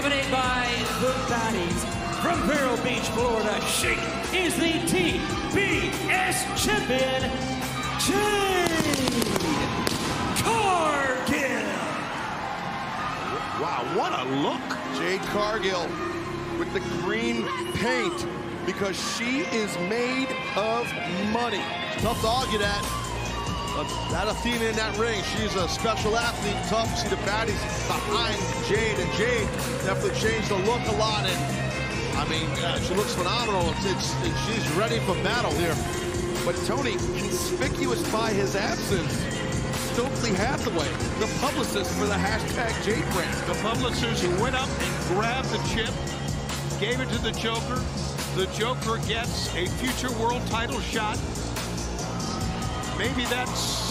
by the baddies from Vero Beach, Florida. She is the TBS champion, Jade Cargill. Wow, what a look. Jade Cargill with the green paint because she is made of money. Tough to argue that. That Athena in that ring, she's a special athlete. Tough to see the baddies behind Jade. And Jade definitely changed the look a lot. And I mean, uh, she looks phenomenal. It's, it's, it's, she's ready for battle here. But Tony, conspicuous by his absence, Stokely Hathaway, the publicist for the hashtag Jade brand. The publicist who went up and grabbed the chip, gave it to the Joker. The Joker gets a future world title shot. Maybe that's